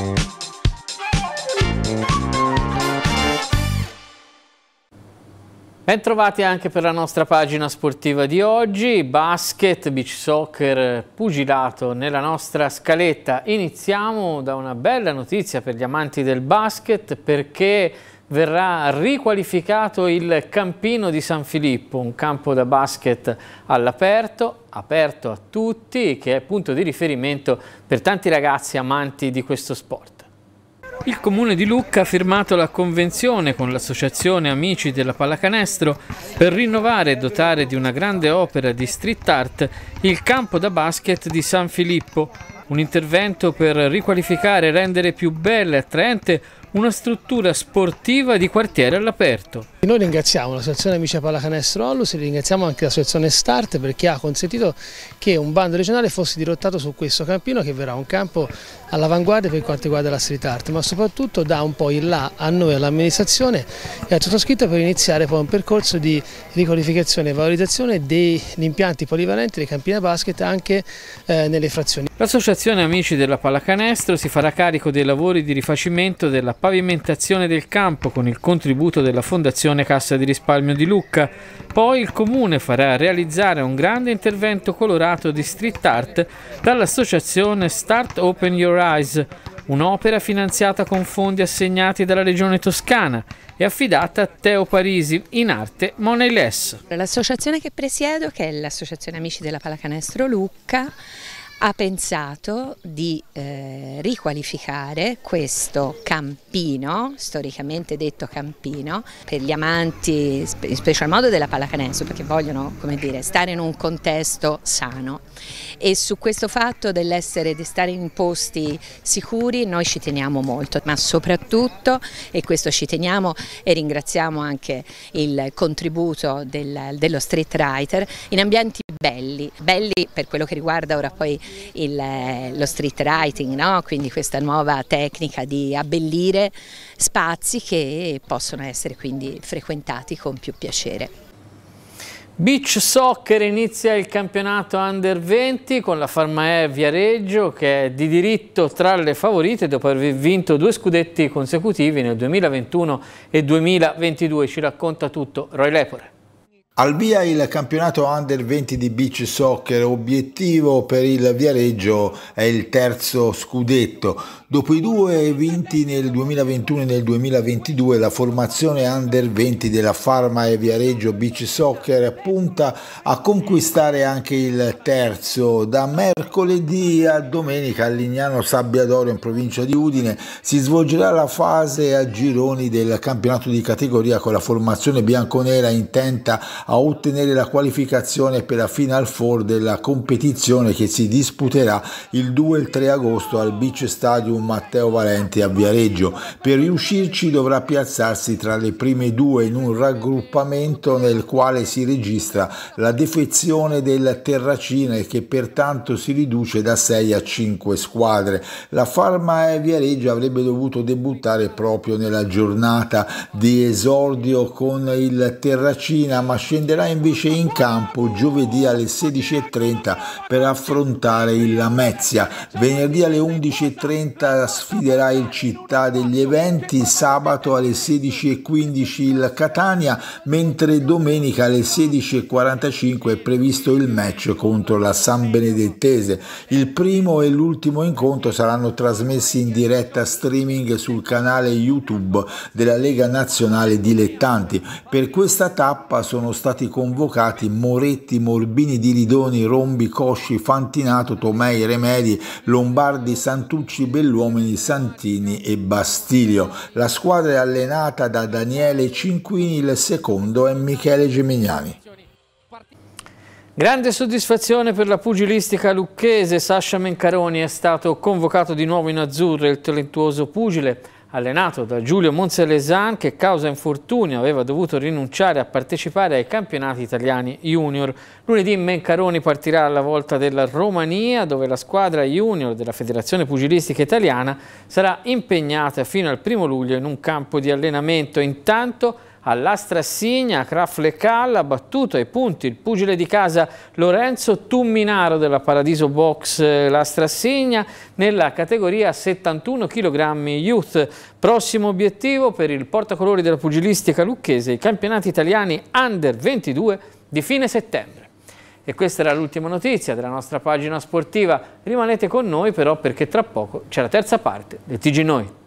you Bentrovati anche per la nostra pagina sportiva di oggi, basket, beach soccer, pugilato nella nostra scaletta. Iniziamo da una bella notizia per gli amanti del basket perché verrà riqualificato il Campino di San Filippo, un campo da basket all'aperto, aperto a tutti, che è punto di riferimento per tanti ragazzi amanti di questo sport. Il comune di Lucca ha firmato la convenzione con l'associazione Amici della Pallacanestro per rinnovare e dotare di una grande opera di street art il campo da basket di San Filippo, un intervento per riqualificare e rendere più bella e attraente una struttura sportiva di quartiere all'aperto. Noi ringraziamo l'associazione Amici Pallacanestro Ollus e ringraziamo anche l'associazione Start perché ha consentito che un bando regionale fosse dirottato su questo campino che verrà un campo all'avanguardia per quanto riguarda la street art, ma soprattutto dà un po' il là a noi, all'amministrazione e al sottoscritto per iniziare poi un percorso di riqualificazione e valorizzazione degli impianti polivalenti dei campini da basket anche eh, nelle frazioni. L'associazione Amici della Pallacanestro si farà carico dei lavori di rifacimento della pavimentazione del campo con il contributo della Fondazione Cassa di Risparmio di Lucca. Poi il Comune farà realizzare un grande intervento colorato di street art dall'associazione Start Open Your Eyes, un'opera finanziata con fondi assegnati dalla Regione Toscana e affidata a Teo Parisi in arte Moneless. L'associazione che presiedo, che è l'Associazione Amici della Pallacanestro Lucca, ha pensato di eh, riqualificare questo campino, storicamente detto campino, per gli amanti, in special modo della pallacanestro, perché vogliono dire, stare in un contesto sano. E su questo fatto dell'essere, di stare in posti sicuri, noi ci teniamo molto, ma soprattutto, e questo ci teniamo e ringraziamo anche il contributo del, dello street writer, in ambienti belli, belli per quello che riguarda ora poi il, lo street writing, no? quindi questa nuova tecnica di abbellire spazi che possono essere quindi frequentati con più piacere. Beach Soccer inizia il campionato Under 20 con la Farmae Viareggio che è di diritto tra le favorite dopo aver vinto due scudetti consecutivi nel 2021 e 2022. Ci racconta tutto Roy Lepore. Al via il campionato Under 20 di beach soccer, obiettivo per il Viareggio è il terzo scudetto. Dopo i due vinti nel 2021 e nel 2022, la formazione Under 20 della Farma e Viareggio Beach Soccer punta a conquistare anche il terzo. Da mercoledì a domenica a Lignano Sabbiadoro in provincia di Udine si svolgerà la fase a gironi del campionato di categoria con la formazione bianconera intenta a ottenere la qualificazione per la Final Four della competizione che si disputerà il 2 e il 3 agosto al Beach Stadium Matteo Valenti a Viareggio. Per riuscirci dovrà piazzarsi tra le prime due in un raggruppamento nel quale si registra la defezione del Terracina e che pertanto si riduce da 6 a 5 squadre. La Farma Viareggio avrebbe dovuto debuttare proprio nella giornata di esordio con il Terracina ma scenderà invece in campo giovedì alle 16.30 per affrontare il Lamezia. Venerdì alle 11.30 sfiderà il Città degli Eventi, sabato alle 16.15 il Catania, mentre domenica alle 16.45 è previsto il match contro la San Benedettese. Il primo e l'ultimo incontro saranno trasmessi in diretta streaming sul canale YouTube della Lega Nazionale Dilettanti. Per questa tappa sono stati convocati Moretti, Morbini di Ridoni, Rombi, Cosci, Fantinato, Tomei, Remedi, Lombardi, Santucci, Belluomini, Santini e Bastilio. La squadra è allenata da Daniele Cinquini, il secondo è Michele Gemignani. Grande soddisfazione per la pugilistica lucchese, Sasha Mencaroni è stato convocato di nuovo in azzurro, il talentuoso pugile allenato da Giulio Monzelesan che causa infortunio aveva dovuto rinunciare a partecipare ai campionati italiani junior. Lunedì Mencaroni partirà alla volta della Romania dove la squadra junior della Federazione Pugilistica Italiana sarà impegnata fino al primo luglio in un campo di allenamento. Intanto all'Astrassigna, Craflecal ha battuto ai punti il pugile di casa Lorenzo Tumminaro della Paradiso Box l'Astrassigna nella categoria 71 kg Youth. Prossimo obiettivo per il portacolori della pugilistica lucchese, i campionati italiani Under 22 di fine settembre. E questa era l'ultima notizia della nostra pagina sportiva. Rimanete con noi però perché tra poco c'è la terza parte del TG Noi.